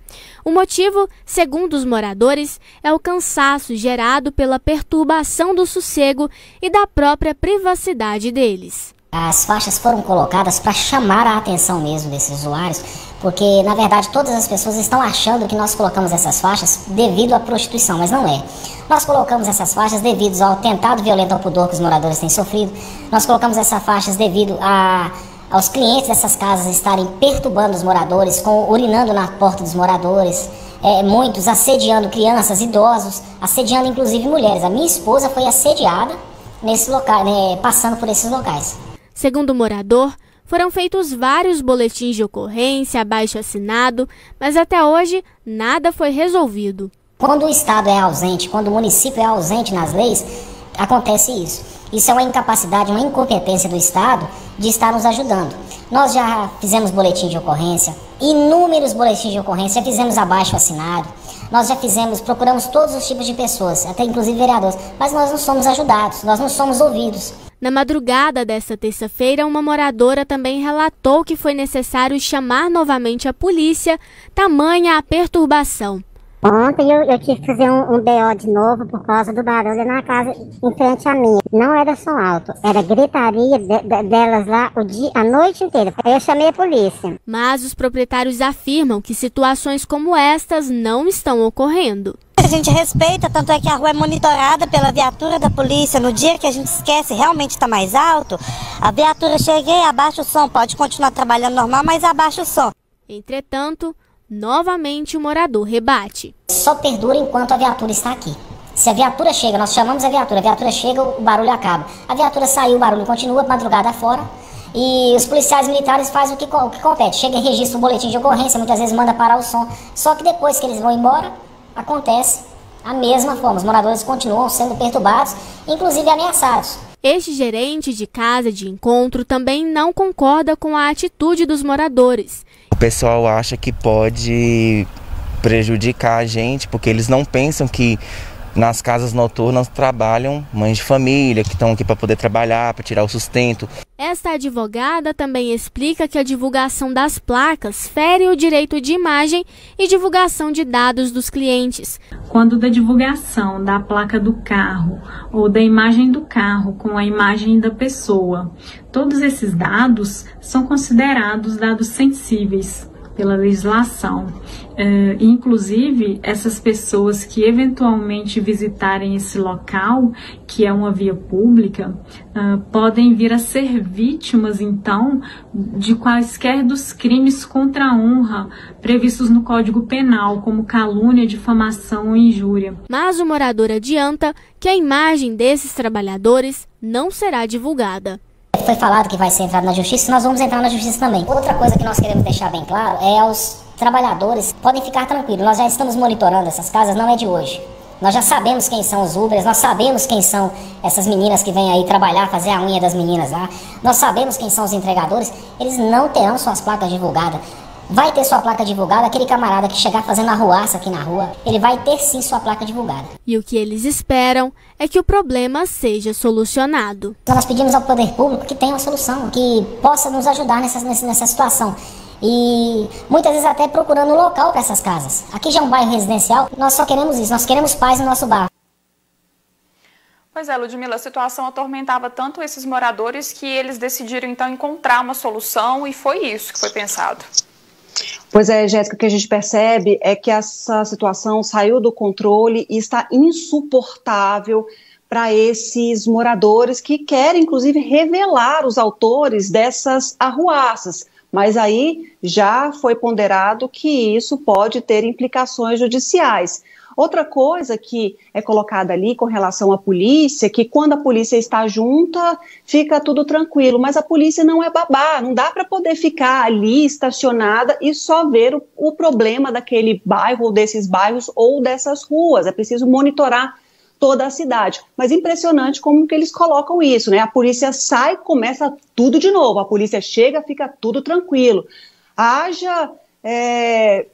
O motivo, segundo os moradores, é o cansaço gerado pela perturbação do sossego e da própria privacidade deles. As faixas foram colocadas para chamar a atenção mesmo desses usuários, porque na verdade todas as pessoas estão achando que nós colocamos essas faixas devido à prostituição, mas não é. Nós colocamos essas faixas devido ao tentado violento ao pudor que os moradores têm sofrido, nós colocamos essas faixas devido a, aos clientes dessas casas estarem perturbando os moradores, com, urinando na porta dos moradores, é, muitos assediando crianças, idosos, assediando inclusive mulheres. A minha esposa foi assediada nesse local, né, passando por esses locais. Segundo o morador, foram feitos vários boletins de ocorrência, abaixo assinado, mas até hoje nada foi resolvido. Quando o Estado é ausente, quando o município é ausente nas leis, acontece isso. Isso é uma incapacidade, uma incompetência do Estado de estar nos ajudando. Nós já fizemos boletim de ocorrência, inúmeros boletins de ocorrência, já fizemos abaixo assinado, nós já fizemos, procuramos todos os tipos de pessoas, até inclusive vereadores, mas nós não somos ajudados, nós não somos ouvidos. Na madrugada desta terça-feira, uma moradora também relatou que foi necessário chamar novamente a polícia, tamanha a perturbação. Ontem eu, eu tive que fazer um, um BO de novo por causa do barulho na casa em frente à minha. Não era som alto, era gritaria de, de, delas lá o dia, a noite inteira. Aí eu chamei a polícia. Mas os proprietários afirmam que situações como estas não estão ocorrendo. A gente respeita, tanto é que a rua é monitorada pela viatura da polícia. No dia que a gente esquece realmente está mais alto, a viatura chega e abaixa o som. Pode continuar trabalhando normal, mas abaixa o som. Entretanto, Novamente o morador rebate. Só perdura enquanto a viatura está aqui. Se a viatura chega, nós chamamos a viatura, a viatura chega, o barulho acaba. A viatura saiu, o barulho continua, madrugada fora. E os policiais militares fazem o que, o que compete. Chega e registra um boletim de ocorrência, muitas vezes manda parar o som. Só que depois que eles vão embora, acontece a mesma forma. Os moradores continuam sendo perturbados, inclusive ameaçados. Este gerente de casa de encontro também não concorda com a atitude dos moradores pessoal acha que pode prejudicar a gente, porque eles não pensam que nas casas noturnas trabalham mães de família que estão aqui para poder trabalhar, para tirar o sustento. Esta advogada também explica que a divulgação das placas fere o direito de imagem e divulgação de dados dos clientes. Quando da divulgação da placa do carro ou da imagem do carro com a imagem da pessoa, todos esses dados são considerados dados sensíveis pela legislação. Uh, inclusive, essas pessoas que eventualmente visitarem esse local, que é uma via pública, uh, podem vir a ser vítimas, então, de quaisquer dos crimes contra a honra previstos no Código Penal, como calúnia, difamação ou injúria. Mas o morador adianta que a imagem desses trabalhadores não será divulgada. Foi falado que vai ser entrado na justiça, nós vamos entrar na justiça também. Outra coisa que nós queremos deixar bem claro é aos trabalhadores, podem ficar tranquilos, nós já estamos monitorando essas casas, não é de hoje. Nós já sabemos quem são os Ubers, nós sabemos quem são essas meninas que vêm aí trabalhar, fazer a unha das meninas lá. Nós sabemos quem são os entregadores, eles não terão suas placas divulgadas. Vai ter sua placa divulgada, aquele camarada que chegar fazendo arruaça aqui na rua, ele vai ter sim sua placa divulgada. E o que eles esperam é que o problema seja solucionado. Nós pedimos ao poder público que tenha uma solução, que possa nos ajudar nessa, nessa situação. E muitas vezes até procurando local para essas casas. Aqui já é um bairro residencial, nós só queremos isso, nós queremos paz no nosso bairro. Pois é, Ludmila, a situação atormentava tanto esses moradores que eles decidiram então encontrar uma solução e foi isso que foi pensado. Pois é, Jéssica, o que a gente percebe é que essa situação saiu do controle e está insuportável para esses moradores que querem, inclusive, revelar os autores dessas arruaças. Mas aí já foi ponderado que isso pode ter implicações judiciais. Outra coisa que é colocada ali com relação à polícia, que quando a polícia está junta, fica tudo tranquilo, mas a polícia não é babá, não dá para poder ficar ali estacionada e só ver o, o problema daquele bairro ou desses bairros ou dessas ruas. É preciso monitorar toda a cidade. Mas impressionante como que eles colocam isso, né? A polícia sai, começa tudo de novo. A polícia chega, fica tudo tranquilo. Haja é,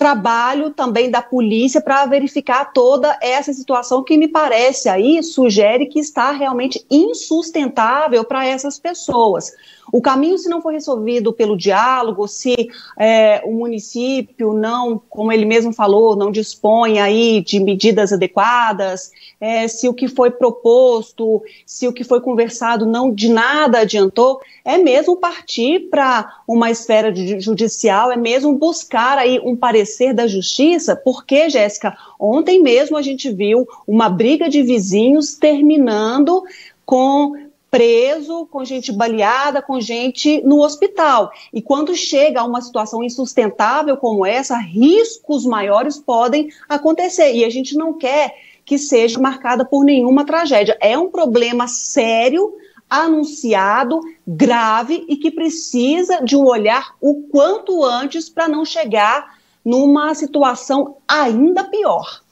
trabalho também da polícia para verificar toda essa situação que me parece aí sugere que está realmente insustentável para essas pessoas. O caminho, se não for resolvido pelo diálogo, se é, o município não, como ele mesmo falou, não dispõe aí de medidas adequadas, é, se o que foi proposto, se o que foi conversado não de nada adiantou, é mesmo partir para uma esfera judicial, é mesmo buscar aí um parecer da justiça, porque, Jéssica, ontem mesmo a gente viu uma briga de vizinhos terminando com preso, com gente baleada, com gente no hospital. E quando chega a uma situação insustentável como essa, riscos maiores podem acontecer. E a gente não quer que seja marcada por nenhuma tragédia. É um problema sério, anunciado, grave e que precisa de um olhar o quanto antes para não chegar numa situação ainda pior.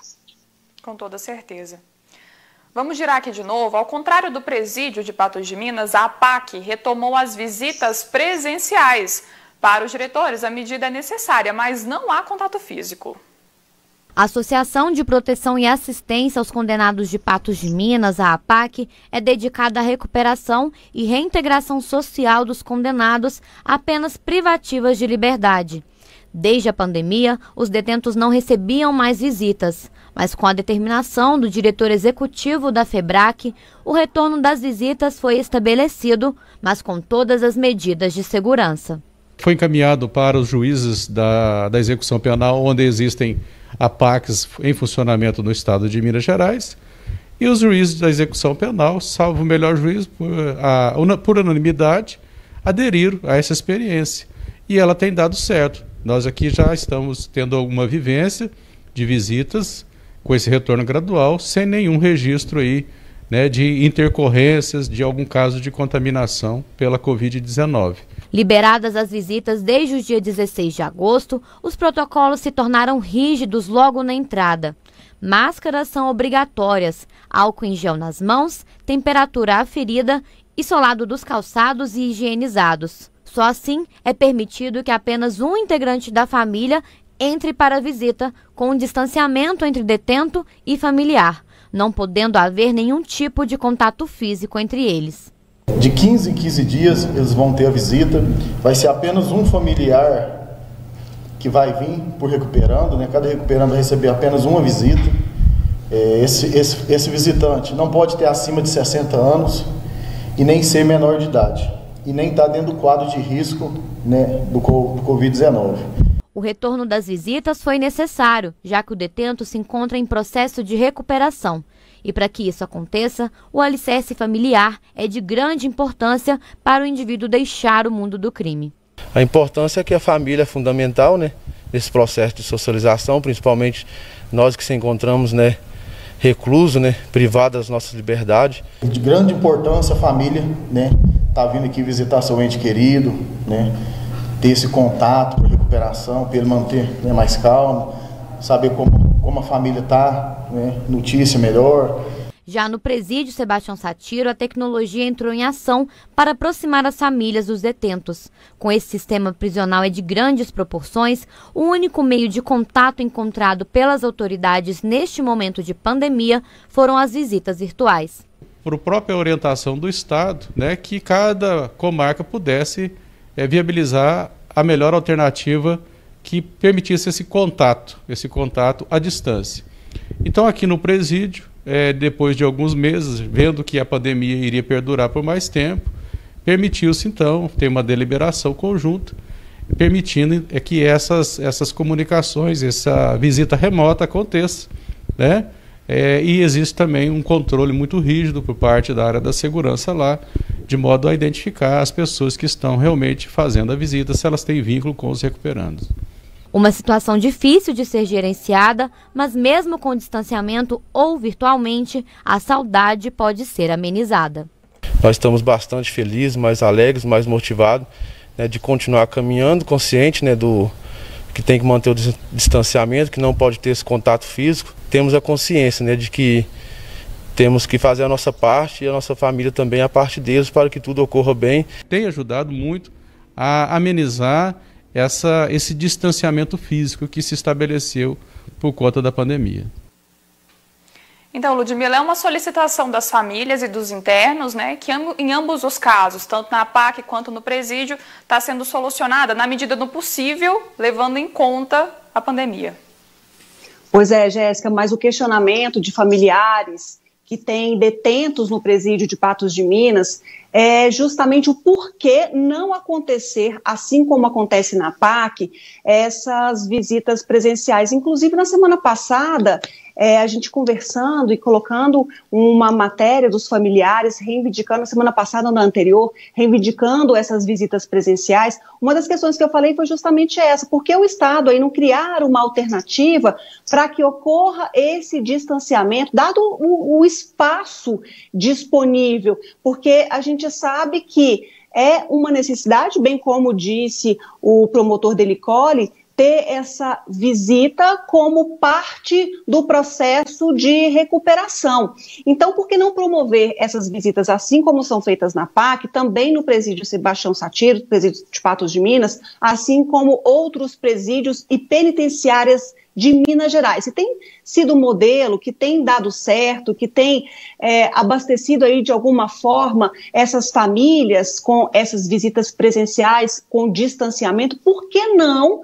Com toda certeza. Vamos girar aqui de novo. Ao contrário do presídio de Patos de Minas, a APAC retomou as visitas presenciais. Para os diretores, a medida é necessária, mas não há contato físico. A Associação de Proteção e Assistência aos Condenados de Patos de Minas, a APAC, é dedicada à recuperação e reintegração social dos condenados a penas privativas de liberdade. Desde a pandemia, os detentos não recebiam mais visitas, mas com a determinação do diretor executivo da FEBRAC, o retorno das visitas foi estabelecido, mas com todas as medidas de segurança. Foi encaminhado para os juízes da, da execução penal, onde existem APACs em funcionamento no estado de Minas Gerais, e os juízes da execução penal, salvo o melhor juiz, por, a, por unanimidade, aderiram a essa experiência. E ela tem dado certo. Nós aqui já estamos tendo alguma vivência de visitas com esse retorno gradual, sem nenhum registro aí, né, de intercorrências de algum caso de contaminação pela Covid-19. Liberadas as visitas desde o dia 16 de agosto, os protocolos se tornaram rígidos logo na entrada. Máscaras são obrigatórias, álcool em gel nas mãos, temperatura aferida, isolado dos calçados e higienizados. Só assim é permitido que apenas um integrante da família entre para a visita, com um distanciamento entre detento e familiar, não podendo haver nenhum tipo de contato físico entre eles. De 15 em 15 dias eles vão ter a visita, vai ser apenas um familiar que vai vir por recuperando, né? cada recuperando vai receber apenas uma visita. É, esse, esse, esse visitante não pode ter acima de 60 anos e nem ser menor de idade e nem estar tá dentro do quadro de risco né, do, do Covid-19. O retorno das visitas foi necessário, já que o detento se encontra em processo de recuperação. E para que isso aconteça, o alicerce familiar é de grande importância para o indivíduo deixar o mundo do crime. A importância é que a família é fundamental, né, nesse processo de socialização, principalmente nós que se encontramos, né, recluso, né, privado das nossas liberdades. De grande importância a família, né, tá vindo aqui visitar seu ente querido, né, ter esse contato para recuperação, para ele manter né, mais calmo, saber como, como a família está, né, notícia melhor. Já no presídio Sebastião Satiro, a tecnologia entrou em ação para aproximar as famílias dos detentos. Com esse sistema prisional é de grandes proporções, o único meio de contato encontrado pelas autoridades neste momento de pandemia foram as visitas virtuais. Por própria orientação do Estado, né, que cada comarca pudesse é, viabilizar a melhor alternativa que permitisse esse contato, esse contato à distância. Então, aqui no presídio, é, depois de alguns meses, vendo que a pandemia iria perdurar por mais tempo, permitiu-se então ter uma deliberação conjunta, permitindo é, que essas, essas comunicações, essa visita remota aconteça, né? É, e existe também um controle muito rígido por parte da área da segurança lá, de modo a identificar as pessoas que estão realmente fazendo a visita, se elas têm vínculo com os recuperandos. Uma situação difícil de ser gerenciada, mas mesmo com distanciamento ou virtualmente, a saudade pode ser amenizada. Nós estamos bastante felizes, mais alegres, mais motivados né, de continuar caminhando, consciente né, do que tem que manter o distanciamento, que não pode ter esse contato físico. Temos a consciência né, de que temos que fazer a nossa parte e a nossa família também a parte deles para que tudo ocorra bem. Tem ajudado muito a amenizar essa, esse distanciamento físico que se estabeleceu por conta da pandemia. Então, Ludmila, é uma solicitação das famílias e dos internos, né, que em ambos os casos, tanto na PAC quanto no presídio, está sendo solucionada na medida do possível, levando em conta a pandemia. Pois é, Jéssica, mas o questionamento de familiares que têm detentos no presídio de Patos de Minas é justamente o porquê não acontecer, assim como acontece na PAC, essas visitas presenciais. Inclusive, na semana passada, é, a gente conversando e colocando uma matéria dos familiares, reivindicando, semana passada ou na anterior, reivindicando essas visitas presenciais. Uma das questões que eu falei foi justamente essa: por que o Estado aí não criar uma alternativa para que ocorra esse distanciamento, dado o, o espaço disponível? Porque a gente sabe que é uma necessidade, bem como disse o promotor Delicoli, ter essa visita como parte do processo de recuperação. Então, por que não promover essas visitas, assim como são feitas na PAC, também no presídio Sebastião Satiro, presídio de Patos de Minas, assim como outros presídios e penitenciárias de Minas Gerais. E tem sido um modelo que tem dado certo, que tem é, abastecido aí de alguma forma essas famílias com essas visitas presenciais, com distanciamento, por que não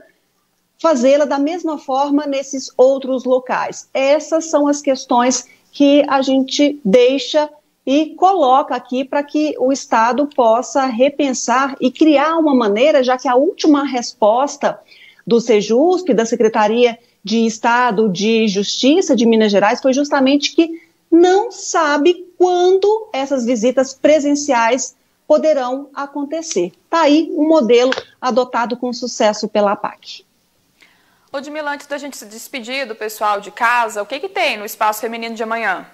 fazê-la da mesma forma nesses outros locais. Essas são as questões que a gente deixa e coloca aqui para que o Estado possa repensar e criar uma maneira, já que a última resposta do Sejusp, da Secretaria de Estado de Justiça de Minas Gerais, foi justamente que não sabe quando essas visitas presenciais poderão acontecer. Está aí um modelo adotado com sucesso pela PAC. Ludmila, antes da gente se despedir do pessoal de casa, o que, que tem no Espaço Feminino de amanhã?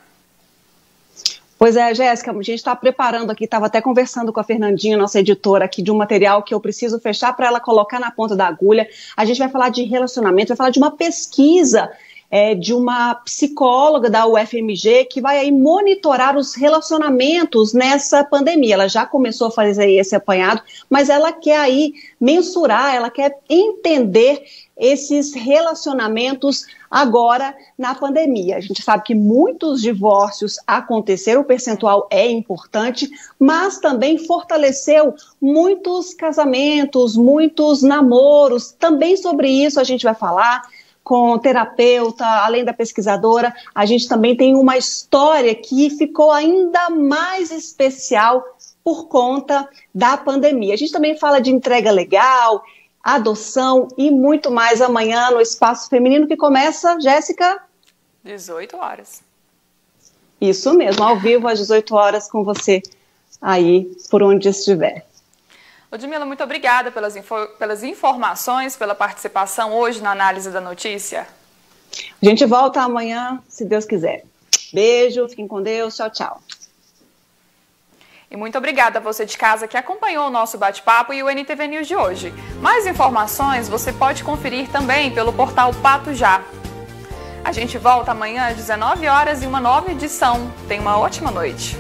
Pois é, Jéssica, a gente está preparando aqui, estava até conversando com a Fernandinha, nossa editora aqui, de um material que eu preciso fechar para ela colocar na ponta da agulha. A gente vai falar de relacionamento, vai falar de uma pesquisa é, de uma psicóloga da UFMG que vai aí monitorar os relacionamentos nessa pandemia. Ela já começou a fazer esse apanhado, mas ela quer aí mensurar, ela quer entender esses relacionamentos agora na pandemia. A gente sabe que muitos divórcios aconteceram, o percentual é importante, mas também fortaleceu muitos casamentos, muitos namoros. Também sobre isso a gente vai falar com terapeuta, além da pesquisadora, a gente também tem uma história que ficou ainda mais especial por conta da pandemia. A gente também fala de entrega legal, adoção e muito mais amanhã no Espaço Feminino que começa, Jéssica? 18 horas. Isso mesmo, ao vivo às 18 horas com você aí por onde estiver. Ludmila, muito obrigada pelas, info pelas informações, pela participação hoje na análise da notícia. A gente volta amanhã, se Deus quiser. Beijo, fiquem com Deus, tchau, tchau. E muito obrigada a você de casa que acompanhou o nosso bate-papo e o NTV News de hoje. Mais informações você pode conferir também pelo portal Pato Já. A gente volta amanhã às 19 horas em uma nova edição. Tenha uma ótima noite.